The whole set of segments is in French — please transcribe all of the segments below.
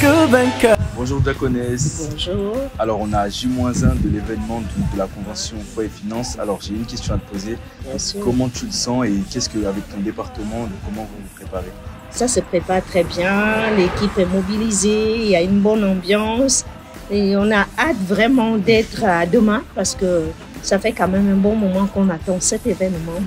que vainqueur. Bonjour Diaconès. Bonjour. Alors on a J-1 de l'événement de, la convention Foi et Finance. Alors j'ai une question à te poser. Comment tu te sens et qu'est-ce que avec ton département, comment vous vous préparez? Ça se prépare très bien, l'équipe est mobilisée, il y a une bonne ambiance et on a hâte vraiment d'être à demain parce que ça fait quand même un bon moment qu'on attend cet événement.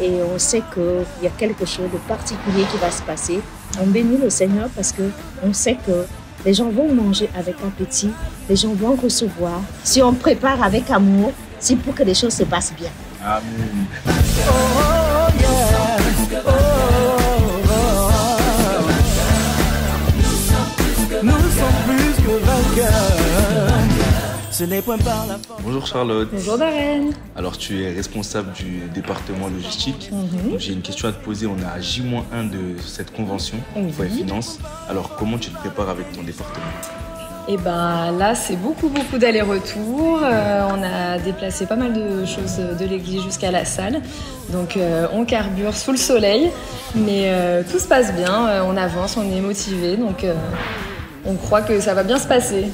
Et on sait qu'il y a quelque chose de particulier qui va se passer. On bénit le Seigneur parce qu'on sait que les gens vont manger avec appétit, les gens vont recevoir. Si on prépare avec amour, c'est pour que les choses se passent bien. Amen. Nous sommes plus que vainqueurs. Bonjour Charlotte. Bonjour Darren. Alors tu es responsable du département logistique. Mhm. J'ai une question à te poser. On est à J-1 de cette convention Oui. Foi et Finance. Alors comment tu te prépares avec ton département? Et ben là, c'est beaucoup, beaucoup d'allers-retours. Euh, on a déplacé pas mal de choses de l'église jusqu'à la salle. Donc euh, on carbure sous le soleil. Mais euh, tout se passe bien. Euh, on avance, on est motivé. Donc euh, on croit que ça va bien se passer.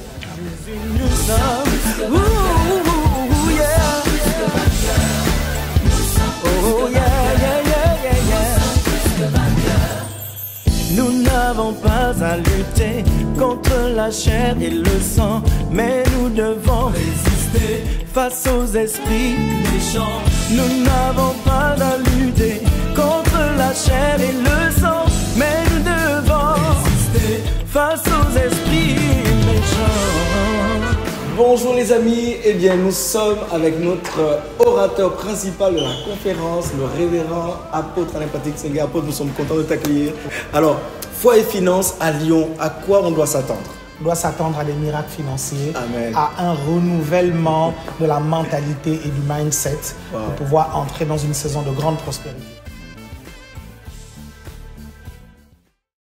Nous n'avons pas à lutter contre la chair et le sang, mais nous devons résister face aux esprits méchants. Nous n'avons pas à lutter contre la chair et le sang, mais nous devons résister face aux esprits méchants. Bonjour les amis, eh bien nous sommes avec notre orateur principal de la conférence, le révérend apôtre Alain Patrick Senga. Apôtre, nous sommes contents de t'accueillir. Alors, foi et finance à Lyon, à quoi on doit s'attendre? On doit s'attendre à des miracles financiers, Amen. à un renouvellement de la mentalité et du mindset Wow. pour pouvoir entrer dans une saison de grande prospérité.